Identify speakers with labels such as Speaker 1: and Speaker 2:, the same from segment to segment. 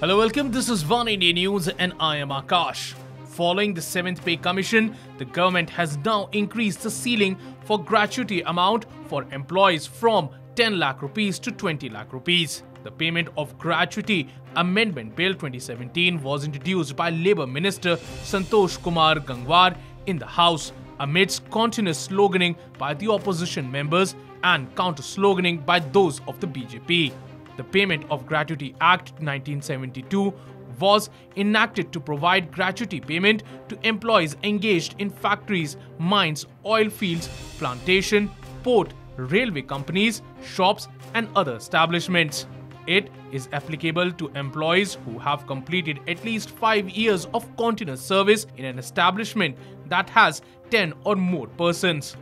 Speaker 1: Hello, welcome. This is Oneindia News and I am Akash. Following the 7th Pay Commission, the government has now increased the ceiling for gratuity amount for employees from 10 lakh rupees to 20 lakh rupees. The payment of gratuity amendment bill 2017 was introduced by Labour Minister Santosh Kumar Gangwar in the House amidst continuous sloganing by the opposition members and counter sloganing by those of the BJP. The Payment of Gratuity Act 1972 was enacted to provide gratuity payment to employees engaged in factories, mines, oil fields, plantation, port, railway companies, shops, and other establishments. It is applicable to employees who have completed at least 5 years of continuous service in an establishment that has 10 or more persons.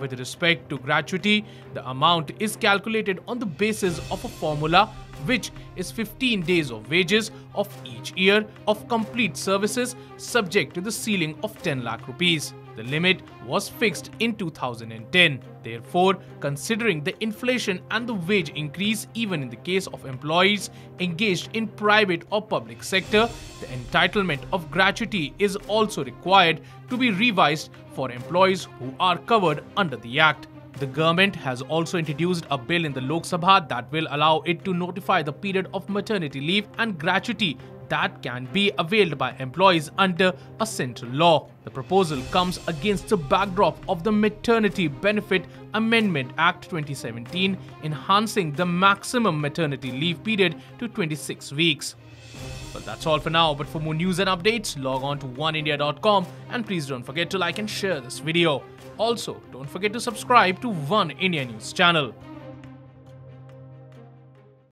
Speaker 1: With respect to gratuity, the amount is calculated on the basis of a formula which is 15 days of wages of each year of complete services subject to the ceiling of 10 lakh rupees. The limit was fixed in 2010. Therefore, considering the inflation and the wage increase even in the case of employees engaged in private or public sector, the entitlement of gratuity is also required to be revised for employees who are covered under the Act. The government has also introduced a bill in the Lok Sabha that will allow it to notify the period of maternity leave and gratuity that can be availed by employees under a central law. The proposal comes against the backdrop of the Maternity Benefit Amendment Act 2017, enhancing the maximum maternity leave period to 26 weeks. Well, that's all for now, but for more news and updates, log on to oneindia.com and please don't forget to like and share this video. Also, don't forget to subscribe to Oneindia News channel.